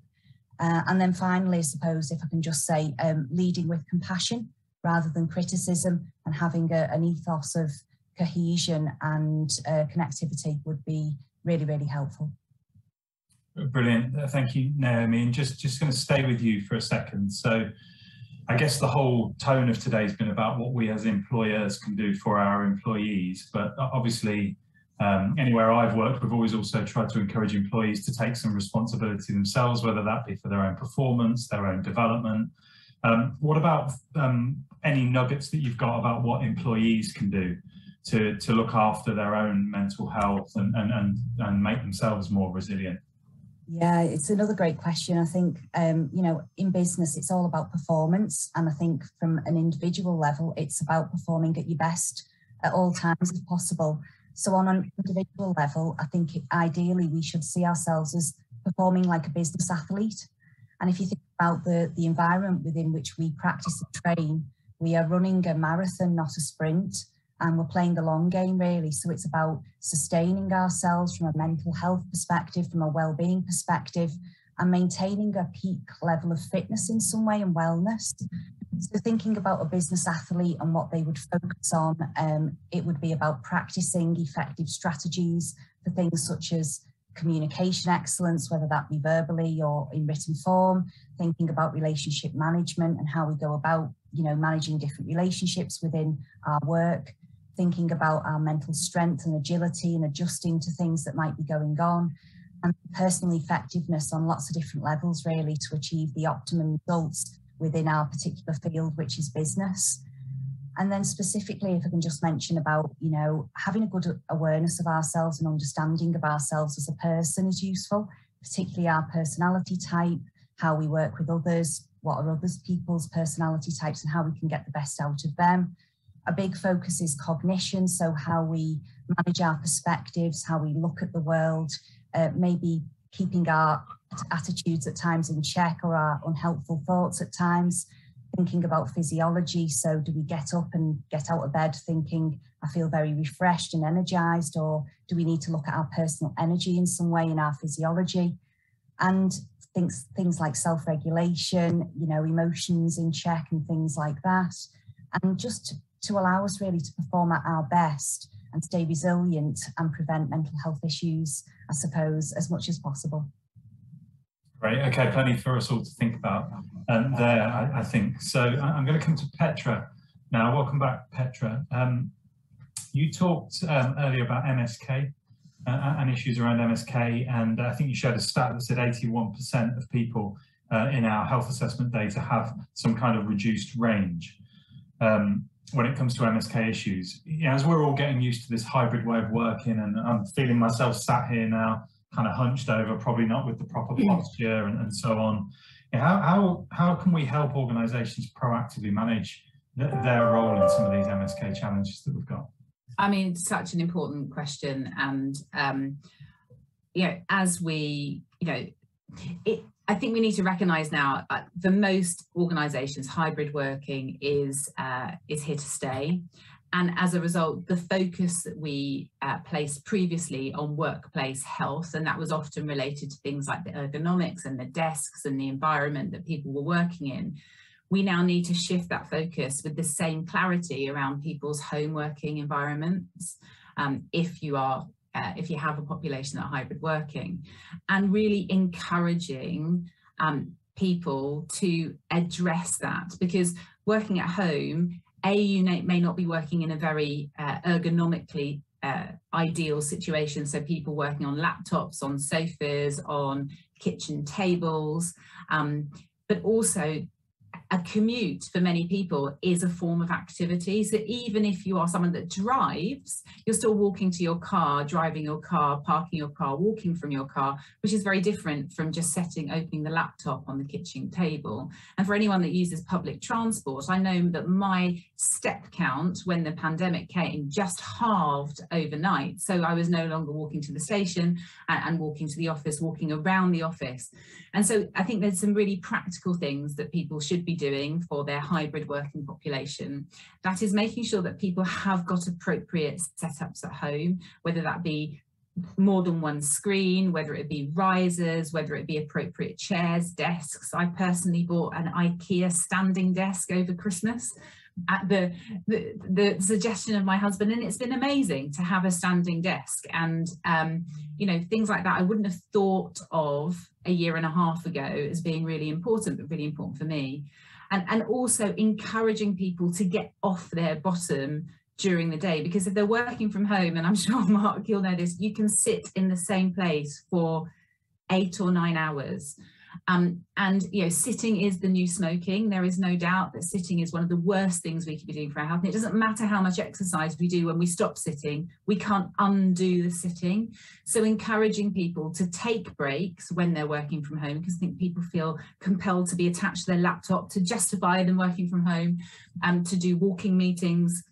Uh, and then finally, I suppose, if I can just say, um, leading with compassion rather than criticism and having a, an ethos of cohesion and uh, connectivity would be really, really helpful. Brilliant. Uh, thank you, Naomi. And just, just going to stay with you for a second. So I guess the whole tone of today has been about what we as employers can do for our employees. But obviously, um, anywhere I've worked, we've always also tried to encourage employees to take some responsibility themselves, whether that be for their own performance, their own development. Um, what about um, any nuggets that you've got about what employees can do to, to look after their own mental health and, and, and, and make themselves more resilient? Yeah, it's another great question. I think, um, you know, in business, it's all about performance. And I think from an individual level, it's about performing at your best at all times if possible. So on an individual level, I think ideally we should see ourselves as performing like a business athlete. And if you think about the, the environment within which we practice and train, we are running a marathon, not a sprint, and we're playing the long game really. So it's about sustaining ourselves from a mental health perspective, from a well-being perspective, and maintaining a peak level of fitness in some way and wellness. So thinking about a business athlete and what they would focus on, um, it would be about practicing effective strategies for things such as communication excellence, whether that be verbally or in written form, thinking about relationship management and how we go about, you know, managing different relationships within our work, thinking about our mental strength and agility and adjusting to things that might be going on, and personal effectiveness on lots of different levels really to achieve the optimum results within our particular field, which is business. And then specifically, if I can just mention about, you know, having a good awareness of ourselves and understanding of ourselves as a person is useful, particularly our personality type, how we work with others, what are others people's personality types and how we can get the best out of them. A big focus is cognition, so how we manage our perspectives, how we look at the world, uh, maybe keeping our attitudes at times in check or our unhelpful thoughts at times, thinking about physiology. So, do we get up and get out of bed thinking, I feel very refreshed and energized, or do we need to look at our personal energy in some way in our physiology? And things, things like self regulation, you know, emotions in check and things like that. And just to allow us really to perform at our best and stay resilient and prevent mental health issues, I suppose, as much as possible. Great. Okay, plenty for us all to think about um, there, I, I, think. So I'm going to come to Petra now. Welcome back, Petra. Um, you talked um, earlier about MSK uh, and issues around MSK. And I think you showed a stat that said 81% of people uh, in our health assessment data have some kind of reduced range. Um, when it comes to MSK issues. as we're all getting used to this hybrid way of working, and I'm feeling myself sat here now, kind of hunched over, probably not with the proper mm. posture and, and so on. how, how, how can we help organisations proactively manage th their role in some of these MSK challenges that we've got? I mean, such an important question, and um, you know, as we, you know, it, I think we need to recognise now uh, for most organisations, hybrid working is uh, is here to stay, and as a result, the focus that we uh, placed previously on workplace health, and that was often related to things like the ergonomics and the desks and the environment that people were working in. We now need to shift that focus with the same clarity around people's home working environments. Um, if you are uh, if you have a population that are hybrid working and really encouraging um, people to address that because working at home, A, you may not be working in a very uh, ergonomically uh, ideal situation. So people working on laptops, on sofas, on kitchen tables, um, but also a commute for many people is a form of activity. So even if you are someone that drives, you're still walking to your car, driving your car, parking your car, walking from your car, which is very different from just setting, opening the laptop on the kitchen table. And for anyone that uses public transport, I know that my step count when the pandemic came just halved overnight. So I was no longer walking to the station and, and walking to the office, walking around the office. And so I think there's some really practical things that people should be doing for their hybrid working population. That is making sure that people have got appropriate setups at home, whether that be more than one screen, whether it be risers, whether it be appropriate chairs, desks. I personally bought an IKEA standing desk over Christmas at the, the, the suggestion of my husband and it's been amazing to have a standing desk. And um, you know things like that I wouldn't have thought of a year and a half ago as being really important but really important for me. And and also encouraging people to get off their bottom during the day because if they're working from home and I'm [LAUGHS] sure Mark you'll know this you can sit in the same place for eight or nine hours um, and you know, sitting is the new smoking. There is no doubt that sitting is one of the worst things we could be doing for our health. And it doesn't matter how much exercise we do when we stop sitting, we can't undo the sitting. So encouraging people to take breaks when they're working from home, because I think people feel compelled to be attached to their laptop to justify them working from home, and um, to do walking meetings.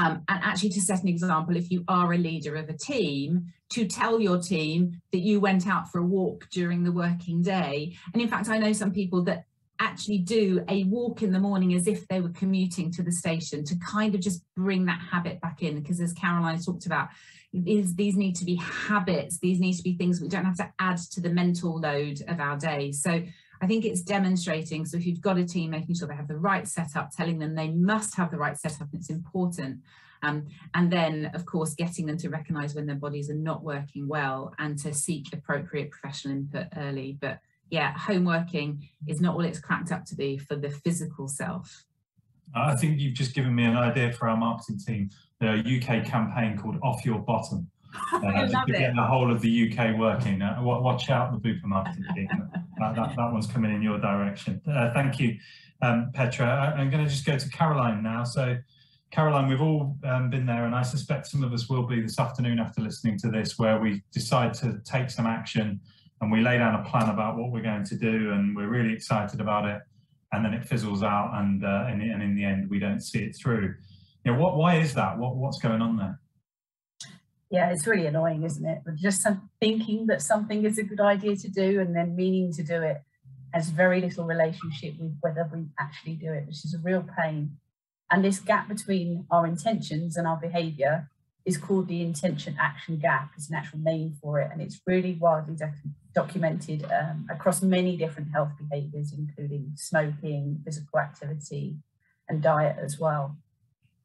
Um, and actually to set an example, if you are a leader of a team, to tell your team that you went out for a walk during the working day. And in fact, I know some people that actually do a walk in the morning as if they were commuting to the station to kind of just bring that habit back in. Because as Caroline talked about, these, these need to be habits. These need to be things we don't have to add to the mental load of our day. So I think it's demonstrating. So if you've got a team, making sure they have the right setup, telling them they must have the right setup, and it's important. Um, and then, of course, getting them to recognise when their bodies are not working well and to seek appropriate professional input early. But yeah, home working is not all it's cracked up to be for the physical self. I think you've just given me an idea for our marketing team, the UK campaign called Off Your Bottom. Uh, I love to get the whole of the UK working. Uh, watch out, the Bupa marketing team. that, that, that, one's coming in your direction. Uh, thank you, um, Petra. I, am going to just go to Caroline now. So Caroline, we've all um, been there, and I suspect some of us will be this afternoon after listening to this, where we decide to take some action and we lay down a plan about what we're going to do, and we're really excited about it, and then it fizzles out, and uh, and, and in the end, we don't see it through. You know, what? Why is that? What what's going on there? Yeah, it's really annoying, isn't it? But just thinking that something is a good idea to do and then meaning to do it has very little relationship with whether we actually do it, which is a real pain. And this gap between our intentions and our behaviour is called the intention action gap. It's an actual name for it, and it's really widely doc documented um, across many different health behaviours, including smoking, physical activity, and diet as well.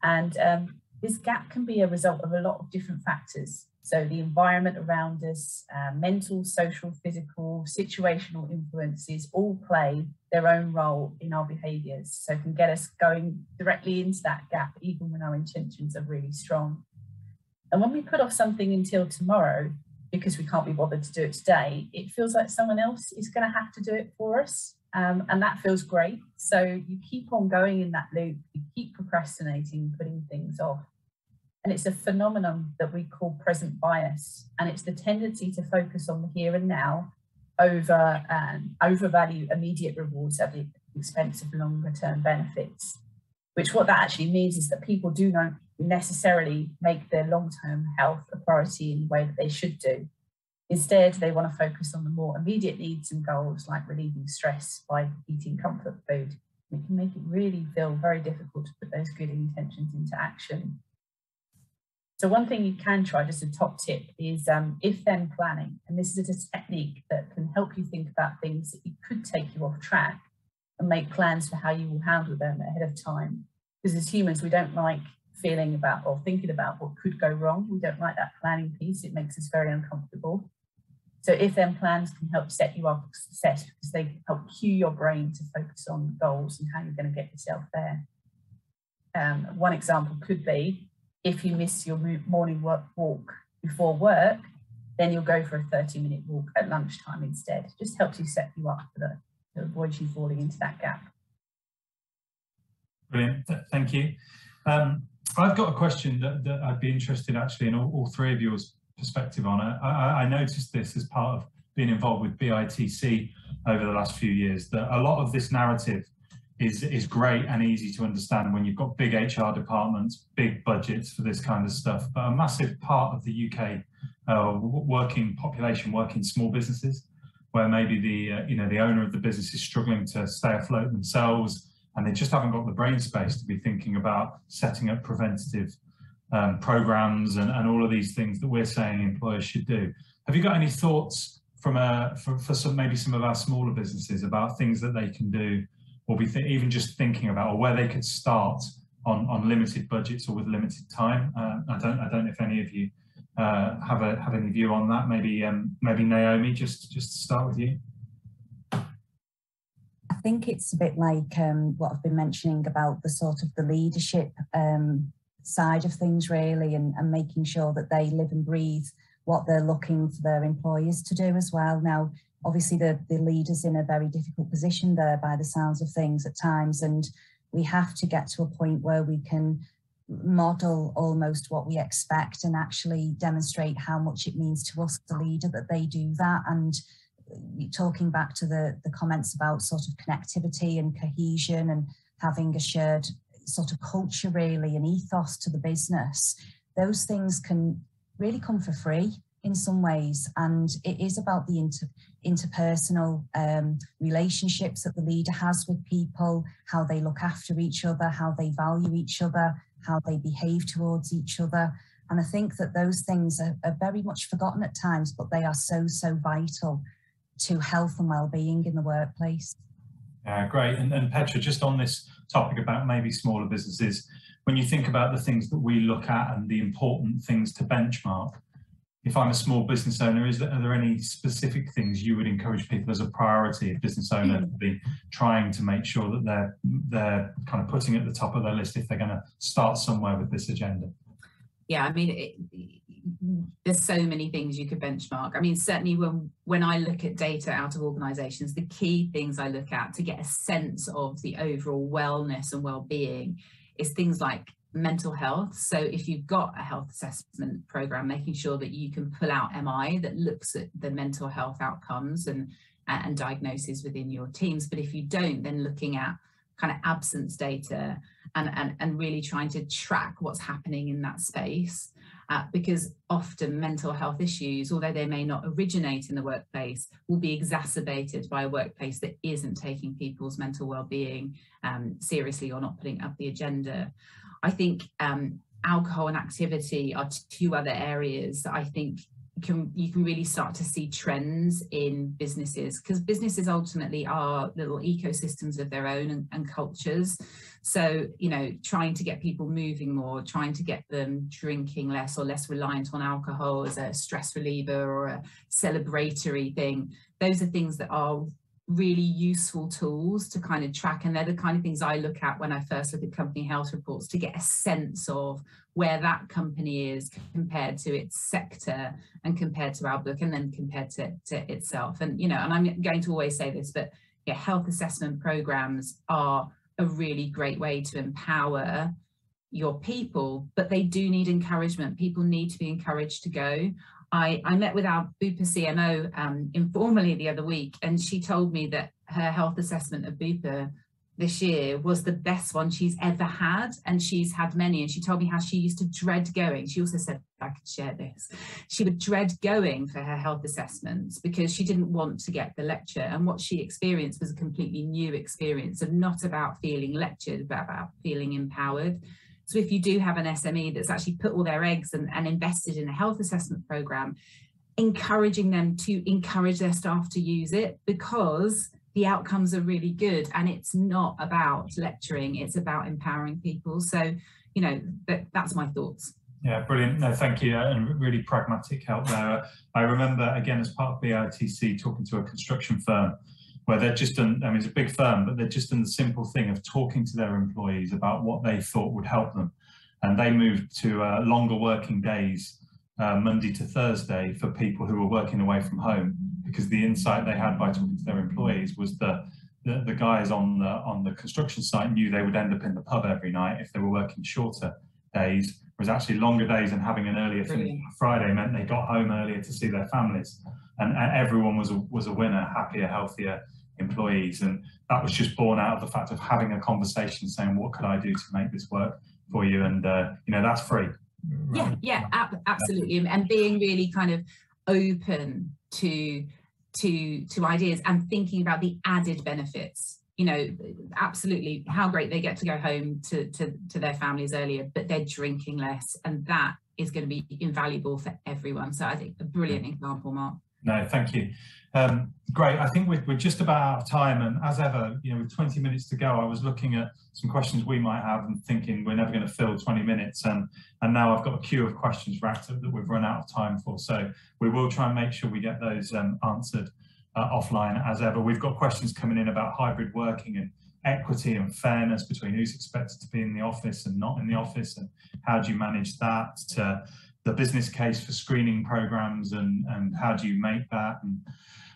And um, this gap can be a result of a lot of different factors. So the environment around us, uh, mental, social, physical, situational influences all play their own role in our behaviours. So can get us going directly into that gap even when our intentions are really strong. And when we put off something until tomorrow, because we can't be bothered to do it today, it feels like someone else is going to have to do it for us. Um, and that feels great. So you keep on going in that loop, you keep procrastinating, putting things off. And it's a phenomenon that we call present bias. And it's the tendency to focus on the here and now over um, overvalue immediate rewards at the expense of longer term benefits. Which what that actually means is that people do not necessarily make their long term health a priority in the way that they should do. Instead, they want to focus on the more immediate needs and goals like relieving stress by eating comfort food. It can make it really feel very difficult to put those good intentions into action. So one thing you can try, just a top tip, is um, if-then planning. And this is a technique that can help you think about things that could take you off track and make plans for how you will handle them ahead of time. Because as humans, we don't like feeling about or thinking about what could go wrong. We don't like that planning piece. It makes us very uncomfortable. So if then plans can help set you up for success because they help cue your brain to focus on goals and how you're going to get yourself there. Um, one example could be if you miss your morning walk before work, then you'll go for a 30 minute walk at lunchtime instead. It just helps you set you up for the, to avoid you falling into that gap. Brilliant, thank you. Um, I've got a question that, that I'd be interested actually in all, all three of yours perspective on it. I, I noticed this as part of being involved with BITC over the last few years, that a lot of this narrative is, is great and easy to understand when you've got big HR departments, big budgets for this kind of stuff. But a massive part of the UK uh, working population working small businesses, where maybe the uh, you know the owner of the business is struggling to stay afloat themselves, and they just haven't got the brain space to be thinking about setting up preventative um, programs and, and all of these things that we're saying employers should do. Have you got any thoughts from a for, for some maybe some of our smaller businesses about things that they can do, or be th- even just thinking about, or where they could start on on limited budgets or with limited time? Uh, I don't I don't know if any of you uh, have a have any view on that. Maybe um, maybe Naomi, just just to start with you. I think it's a bit like um, what I've been mentioning about the sort of the leadership um, side of things really and, and making sure that they live and breathe what they're looking for their employers to do as well. Now, obviously the, the leader's in a very difficult position there by the sounds of things at times and we have to get to a point where we can model almost what we expect and actually demonstrate how much it means to us the leader that they do that and talking back to the the comments about sort of connectivity and cohesion and having a shared sort of culture really and ethos to the business, those things can really come for free in some ways. And it is about the inter, interpersonal um, relationships that the leader has with people, how they look after each other, how they value each other, how they behave towards each other. And I think that those things are, are very much forgotten at times, but they are so, so vital to health and well-being in the workplace. Yeah, great. And, and Petra, just on this topic about maybe smaller businesses, when you think about the things that we look at and the important things to benchmark, if I'm a small business owner, is there, are there any specific things you would encourage people as a priority, a business owner, to be trying to make sure that they're they're kind of putting at the top of their list if they're going to start somewhere with this agenda? Yeah, I mean, it, there's so many things you could benchmark. I mean, certainly when when I look at data out of organizations, the key things I look at to get a sense of the overall wellness and well-being is things like mental health. So if you've got a health assessment program, making sure that you can pull out MI that looks at the mental health outcomes and and diagnoses within your teams. But if you don't, then looking at kind of absence data and, and, and really trying to track what's happening in that space uh, because often mental health issues, although they may not originate in the workplace, will be exacerbated by a workplace that isn't taking people's mental well-being um, seriously or not putting up the agenda. I think um, alcohol and activity are two other areas that I think can you can really start to see trends in businesses because businesses ultimately are little ecosystems of their own and, and, cultures. So you know trying to get people moving more trying to get them drinking less or less reliant on alcohol as a stress reliever or a celebratory thing those are things that are really useful tools to kind of track. And they're the kind of things I look at when I first look at company health reports to get a sense of where that company is compared to its sector and compared to our book and then compared to, to itself. And you know and I'm going to always say this but yeah health assessment programs are a really great way to empower your people but they do need encouragement. People need to be encouraged to go. I, I met with our Bupa CMO um, informally the other week, and she told me that her health assessment of Bupa this year was the best one she's ever had, and she's had many. And she told me how she used to dread going. She also said, I could share this. She would dread going for her health assessments because she didn't want to get the lecture. And what she experienced was a completely new experience of not about feeling lectured, but about feeling empowered. So if you do have an SME that's actually put all their eggs and, and invested in a health assessment program, encouraging them to encourage their staff to use it because the outcomes are really good and it's not about lecturing, it's about empowering people. So, you know, that, that's my thoughts. Yeah, brilliant. No, thank you. And really pragmatic help there. I remember, again, as part of BITC, talking to a construction firm where they're just done, I mean, it's a big firm, but they're just done the simple thing of talking to their employees about what they thought would help them. And they moved to uh, longer working days, uh, Monday to Thursday, for people who were working away from home, because the insight they had by talking to their employees was that the, the guys on the on the construction site knew they would end up in the pub every night if they were working shorter days, whereas actually longer days and having an earlier finish Friday meant they got home earlier to see their families. And, and everyone was a, was a winner, happier, healthier, employees. And that was just born out of the fact of having a conversation saying, what could I do to make this work for you? And, uh, you know, that's free. Right? Yeah, yeah, ab absolutely. And being really kind of open to, to, to ideas and thinking about the added benefits. You know absolutely how great they get to go home to, to to their families earlier but they're drinking less and that is going to be invaluable for everyone. So i think a brilliant mm. example mark no, thank you. Um, great. I think we're, we're, just about out of time, and as ever, you know, with 20 minutes to go, I was looking at some questions we might have and thinking we're never going to fill 20 minutes, and and now I've got a queue of questions racked up that we've run out of time for. So we will try and make sure we get those um, answered uh, offline as ever. We've got questions coming in about hybrid working and equity and fairness between who's expected to be in the office and not in the office, and how do you manage that? To the business case for screening programs and, and how do you make that and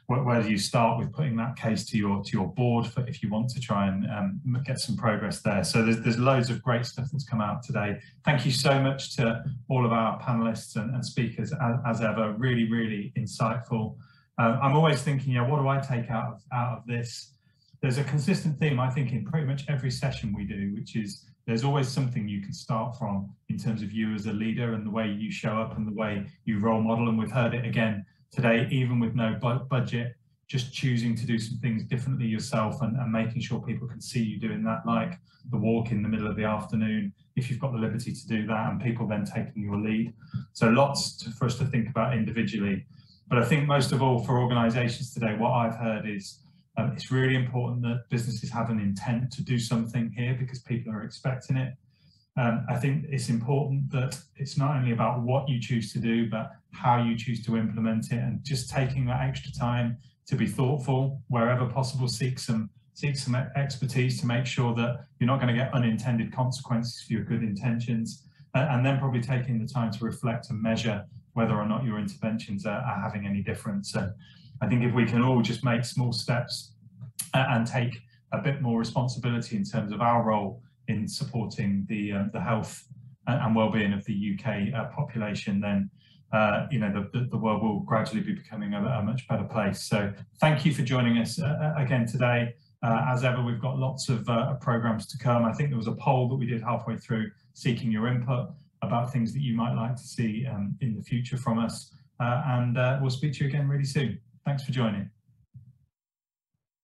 where, where do you start with putting that case to your to your board for if you want to try and um, get some progress there. So there's, there's loads of great stuff that's come out today. Thank you so much to all of our panelists and, and speakers as, as, ever, really, really insightful. Uh, I'm always thinking, yeah, what do I take out of, out of this? There's a consistent theme, I think, in pretty much every session we do, which is there's always something you can start from in terms of you as a leader and the way you show up and the way you role model. And we've heard it again today, even with no bu budget, just choosing to do some things differently yourself and, and, making sure people can see you doing that, like the walk in the middle of the afternoon, if you've got the liberty to do that, and people then taking your lead. So lots to, for us to think about individually. But I think most of all for organizations today, what I've heard is um, it's really important that businesses have an intent to do something here because people are expecting it. Um, I think it's important that it's not only about what you choose to do, but how you choose to implement it and just taking that extra time to be thoughtful wherever possible, seek some seek some expertise to make sure that you're not going to get unintended consequences for your good intentions and then probably taking the time to reflect and measure whether or not your interventions are, are having any difference. And I think if we can all just make small steps uh, and take a bit more responsibility in terms of our role in supporting the uh, the health and well-being of the UK uh, population, then uh, you know the, the, world will gradually be becoming a, a, much better place. So thank you for joining us uh, uh, again today. as ever, we've got lots of programs to come. I think there was a poll that we did halfway through seeking your input about things that you might like to see um, in the future from us. and we'll speak to you again really soon. Thanks for joining.